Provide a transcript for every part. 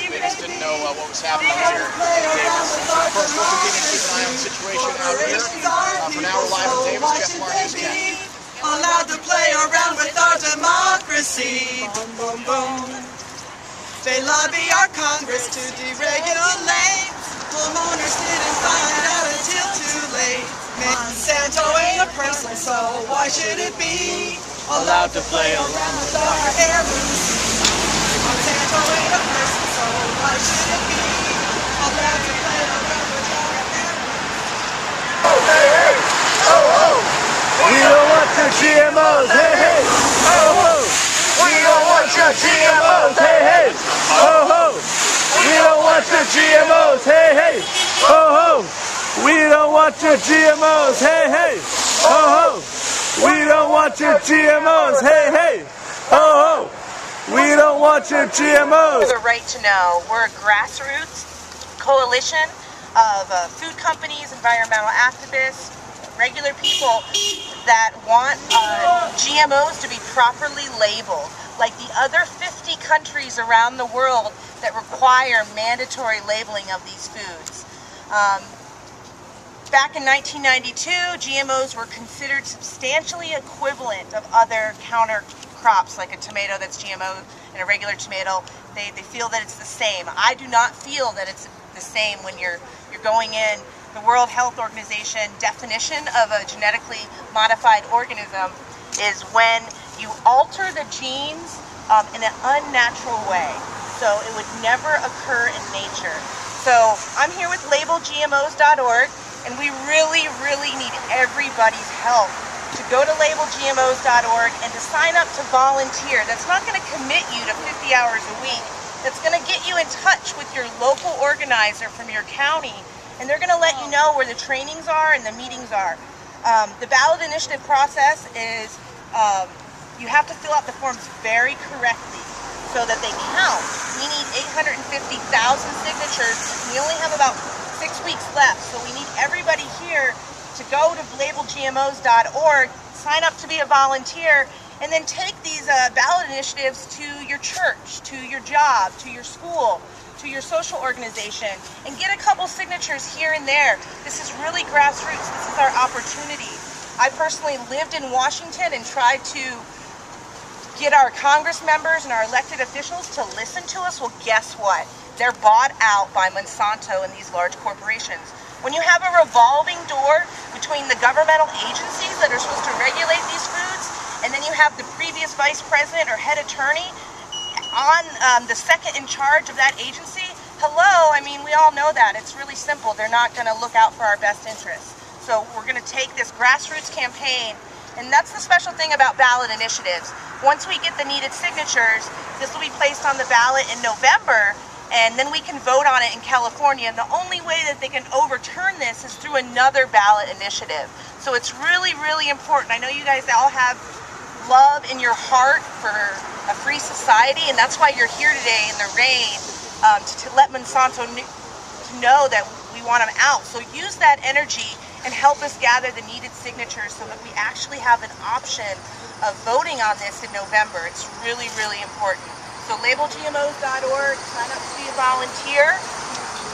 They just didn't know uh, what was happening here in Davis. Course, we'll continue to keep an eye on the situation out here. Uh, for now, we're live in Davis. Jeff 10. Allowed to play around with our democracy. Boom, boom, boom. They lobby our Congress to deregulate. Homeowners didn't find out until too late. Monsanto ain't a person, so why should it be allowed to play around with our heirlooms? Monsanto ain't a person, GMOs, hey hey, ho ho. We don't want your GMOs, hey hey, ho ho. We don't want your GMOs, hey hey, ho ho. We don't want your GMOs, hey hey, ho ho. We don't want your GMOs, hey hey, ho ho. We don't want your GMOs. The right to know. We're a grassroots coalition of uh, food companies, environmental activists, regular people that want uh, GMOs to be properly labeled, like the other 50 countries around the world that require mandatory labeling of these foods. Um, back in 1992, GMOs were considered substantially equivalent of other counter crops, like a tomato that's GMO and a regular tomato. They, they feel that it's the same. I do not feel that it's the same when you're you're going in the World Health Organization definition of a genetically modified organism is when you alter the genes um, in an unnatural way. So it would never occur in nature. So I'm here with labelgmos.org and we really, really need everybody's help to go to labelgmos.org and to sign up to volunteer. That's not going to commit you to 50 hours a week. That's going to get you in touch with your local organizer from your county and they're going to let you know where the trainings are and the meetings are. Um, the ballot initiative process is um, you have to fill out the forms very correctly so that they count. We need 850,000 signatures. We only have about six weeks left, so we need everybody here to go to labelgmos.org, sign up to be a volunteer, and then take these uh, ballot initiatives to your church, to your job, to your school, to your social organization and get a couple signatures here and there. This is really grassroots. This is our opportunity. I personally lived in Washington and tried to get our Congress members and our elected officials to listen to us. Well, guess what? They're bought out by Monsanto and these large corporations. When you have a revolving door between the governmental agencies that are supposed to regulate these foods, and then you have the previous vice president or head attorney on um, the second in charge of that agency, hello, I mean, we all know that. It's really simple. They're not going to look out for our best interests. So we're going to take this grassroots campaign, and that's the special thing about ballot initiatives. Once we get the needed signatures, this will be placed on the ballot in November, and then we can vote on it in California. And the only way that they can overturn this is through another ballot initiative. So it's really, really important. I know you guys all have love in your heart for a free society, and that's why you're here today in the rain um, to, to, let Monsanto kn to know that we want them out. So use that energy and help us gather the needed signatures so that we actually have an option of voting on this in November. It's really, really important. So labelgmos.org, sign up to be a volunteer.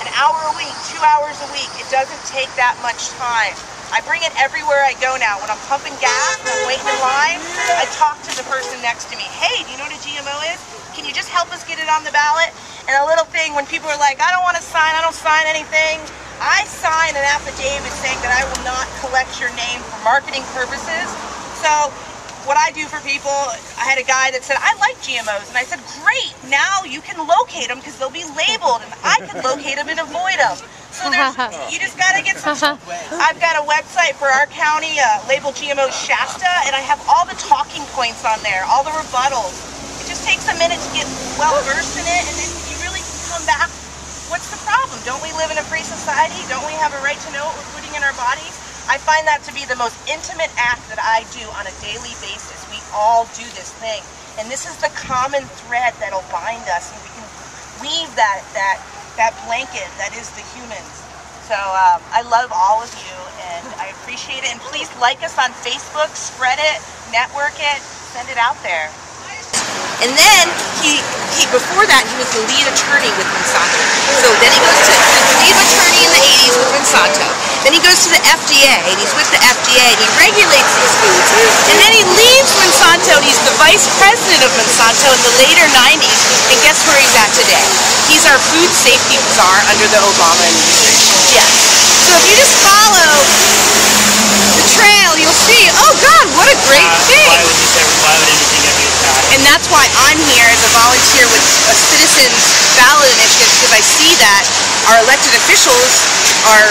An hour a week, two hours a week. It doesn't take that much time. I bring it everywhere I go now. When I'm pumping gas and I'm waiting in line, I talk to the person next to me. Hey, do you know what a GMO is? Can you just help us get it on the ballot? And a little thing when people are like, I don't want to sign, I don't sign anything. I sign an affidavit saying that I will not collect your name for marketing purposes. So what I do for people, I had a guy that said, I like GMOs. And I said, great, now you can locate them because they'll be labeled and I can locate them and avoid them. So there's, you just got to get some, I've got a website for our county, uh, labeled GMO Shasta, and I have all the talking points on there, all the rebuttals. It just takes a minute to get well versed in it and then you really can come back. What's the problem? Don't we live in a free society? Don't we have a right to know what we're putting in our bodies? I find that to be the most intimate act that I do on a daily basis. We all do this thing. And this is the common thread that'll bind us and we can weave that that that blanket that is the humans. So um, I love all of you and I appreciate it. And please like us on Facebook, spread it, network it, send it out there. And then he, he before that he was the lead attorney with Monsanto. So then he goes to the lead attorney in the 80s with Monsanto. Then he goes to the FDA and he's with the FDA and he regulates these foods. And then he leaves Monsanto and he's the vice president of Monsanto in the later 90s. And guess where he's at today? He's our food safety czar under the Obama administration. Yes. So if you just follow the trail, you'll see, oh God, what a great Uh, thing. why would this ever, why would anything ever get passed? And that's why I'm here as a volunteer with a citizens ballot initiative because I see that our elected officials are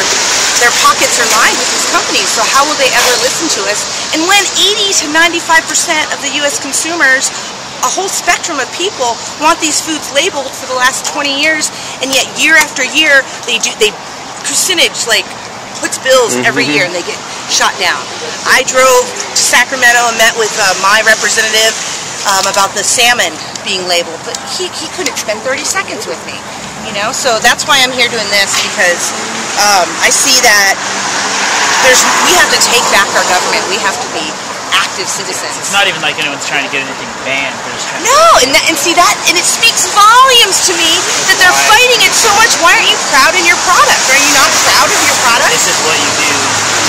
their pockets are lined with these companies. So how will they ever listen to us? And when 80 to 95 percent of the U.S. consumers, a whole spectrum of people, want these foods labeled for the last 20 years, and yet year after year they do they percentage like puts bills every year and they get shot down. I drove to Sacramento and met with uh, my representative um, about the salmon being labeled, but he, he couldn't spend 30 seconds with me, you know? So that's why I'm here doing this because um, I see that there's we have to take back our government. We have to be active citizens. It's not even like anyone's trying to get anything banned. They're just trying No, and, that, and see that, and it speaks volumes to me that they're Why? fighting it so much. Why aren't you proud in your product? Are you not proud of your product? This is what you do.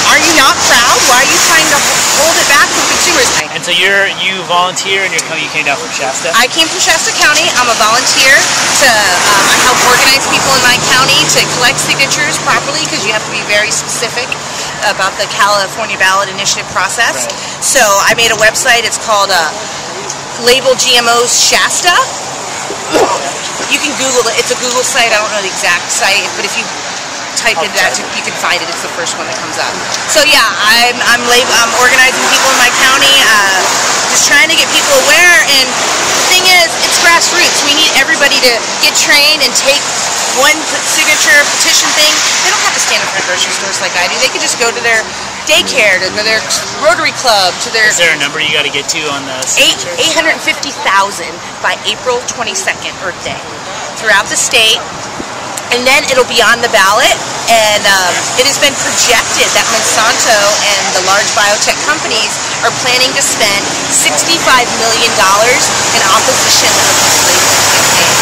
Are you not proud? Why are you trying to hold it back from consumers? And so you're you volunteer and you're coming. You came down from Shasta. I came from Shasta County. I'm a volunteer to um, help organize people in my county to collect signatures properly because you have to be very specific about the California ballot initiative process. Right. So I made a website. It's called uh, Label GMOs Shasta. You can Google it. It's a Google site. I don't know the exact site, but if you type into that, you can find it. It's the first one that comes up. So yeah, I'm I'm, lab- I'm organizing people in my county, uh, just trying to get people aware. And the thing is, it's grassroots. We need everybody to get trained and take one signature petition thing. They don't have to stand in front of grocery stores like I do. They can just go to their daycare, to their Rotary Club, to their Is there a number you got to get to on the eight signature? eight hundred fifty thousand by April twenty second Earth Day throughout the state. And then it'll be on the ballot, and um, it has been projected that Monsanto and the large biotech companies are planning to spend $65 million in opposition of this labeling campaign.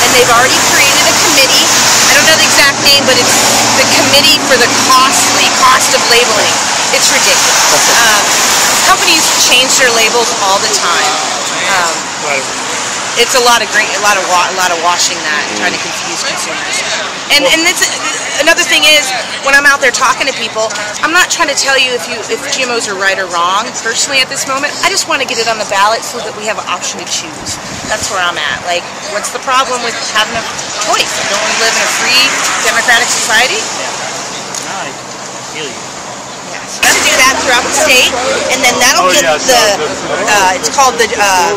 And they've already created a committee. I don't know the exact name, but it's the committee for the costly cost of labeling. It's ridiculous. Um, companies change their labels all the time. Um, it's a lot of great, a lot of wa- a lot of washing that and trying to confuse consumers. And and it's another thing is when I'm out there talking to people, I'm not trying to tell you if you if GMOs are right or wrong. Personally, at this moment, I just want to get it on the ballot so that we have an option to choose. That's where I'm at. Like, what's the problem with having a choice? Don't we live in a free democratic society? Yeah. No, I feel you. Do that throughout the state, and then that'll get the, uh, it's called the, uh,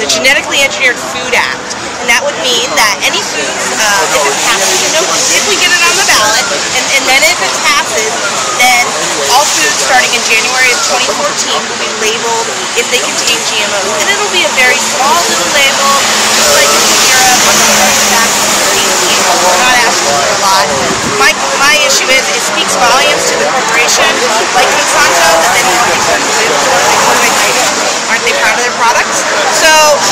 the Genetically Engineered Food Act. And that would mean that any foods, uh, if it passes, you know, if we get it on the ballot, and, and then if it passes, then all foods starting in January of 2014 will be labeled if they contain GMOs. And it'll be a very small little label, just like in Europe. It's back to 15 people. We're not asking for a lot. My, my issue is it speaks volumes to the corporation like Monsanto that they don't want these foods labeled for them because they aren't they proud of their products? So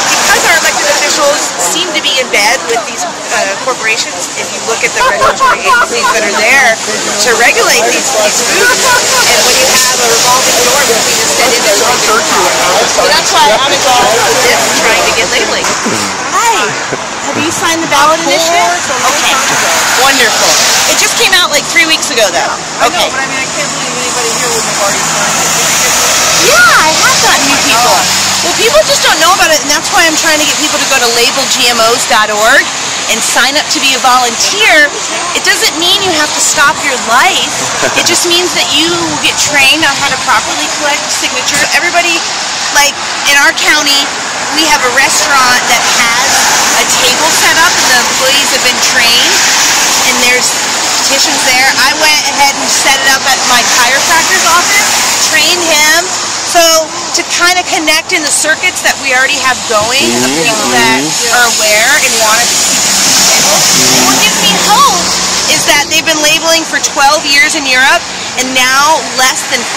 because our elected officials seem to be in bed with these uh, corporations, if you look at the regulatory agencies that are there to regulate these, these foods, and when you have a revolving door between the said industry, so that's why I'm involved with this, trying to get labeling. Hi. Have you signed the ballot initiative? Okay. Wonderful. It just came out like three weeks ago, though. Okay. I know, but I mean, I can't believe anybody here wouldn't have already signed it. Yeah, I have gotten new people. Well, people just don't know about it, and that's why I'm trying to get people to go to labelgmos.org and sign up to be a volunteer. It doesn't mean you have to stop your life. It just means that you get trained on how to properly collect signatures. Everybody, like in our county, we have a restaurant that has a table set up, and the employees have been trained, and there's petitions there. I went ahead and set it up at my chiropractor's office, trained him. So to kind of connect in the circuits that we already have going of mm-hmm, people that mm-hmm. are aware and want to. What gives me hope is that they've been labeling for 12 years in Europe and now less than 5%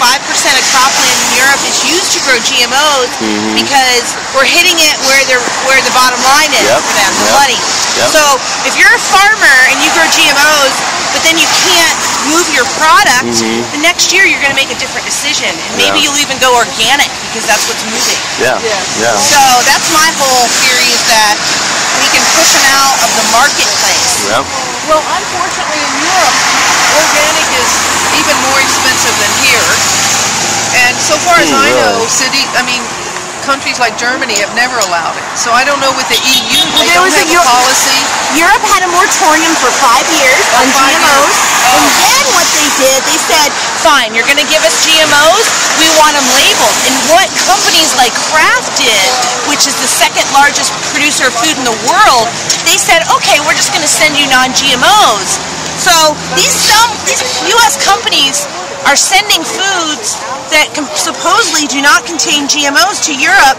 of cropland in Europe is used to grow GMOs because we're hitting it where they're where the bottom line is Yep, for them, the yep, money. yep. So if you're a farmer and you grow GMOs, but then you can't move your product, the next year you're going to make a different decision, and maybe Mm-hmm. Yeah. you'll even go organic because that's what's moving. Yeah. Yeah. Yeah. So that's my whole theory is that we can push them out of the marketplace. Yep. Well, unfortunately, in Europe, organic is even more expensive than here. And so far as Hmm, I know, really? city, I mean, countries like Germany have never allowed it. So I don't know with the EU, they there don't was have a Euro- policy. Europe had a moratorium for five years on five GMOs, years. and then what they did, they said, fine, you're going to give us GMOs, we want them labeled. And what companies like Kraft did, which is the second largest producer of food in the world, they said, okay, we're just going to send you non-GMOs. So these some these U.S. companies are sending foods that supposedly do not contain GMOs to Europe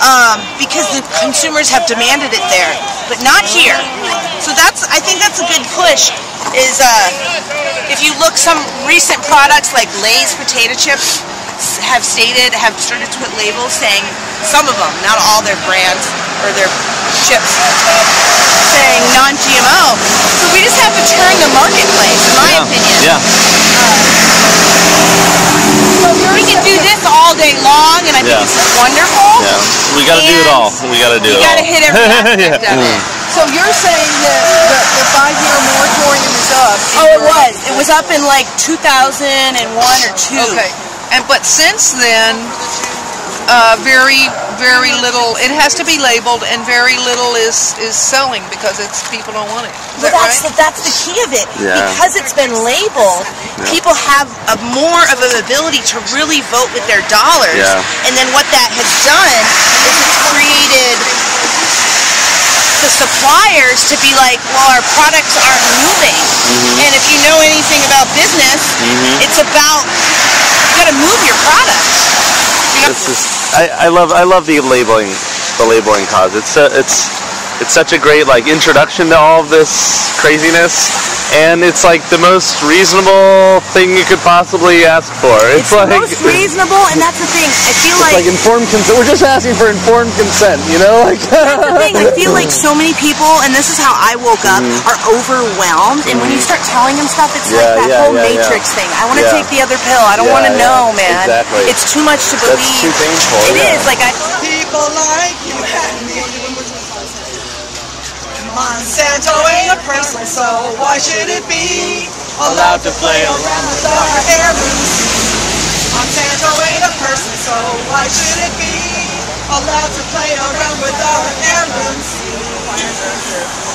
um, because the consumers have demanded it there, but not here. So that's I think that's a good push. Is uh, if you look some recent products like Lay's potato chips have stated have started to put labels saying some of them, not all their brands or their chips, saying non-GMO. So we just have to turn the marketplace, in my opinion. Yeah. Um, we can do this all day long, and I think Yeah. this is wonderful. Yeah. We got to do it all. We got to do You it got to all. hit every aspect of it. So you're saying that the, the five-year moratorium is up? Oh, it was. It was up in like 2001 or two. Okay. And but since then, uh, very very little. It has to be labeled, and very little is is selling because it's people don't want it. Is But that that's right? the, that's the key of it. Yeah. Because it's been labeled, people have a more of an ability to really vote with their dollars. Yeah. And then what that has done is it's created the suppliers to be like, well, our products aren't moving. Mm-hmm. And if you know anything about business, it's about you got to move your product. Know? It's I, I love I love the labeling the labeling cause. It's a, it's it's such a great like introduction to all of this craziness, and it's like the most reasonable thing you could possibly ask for. It's, It's like most reasonable, and that's the thing. I feel it's like informed consent. We're just asking for informed consent, you know? Like That's the thing. I feel like so many people, and this is how I woke up, are overwhelmed. And when you start telling them stuff, it's Mm-hmm. Yeah, like that yeah, whole yeah, Matrix yeah. thing. I want to Yeah. take the other pill. I don't Yeah, want to yeah, know, man. exactly. It's too much to believe. That's too painful, It yeah. is. Like I. People like you and me. Monsanto ain't a person, so why should it be allowed to play around with our heirloom seeds? Monsanto ain't a person, so why should it be allowed to play around with our heirloom seeds?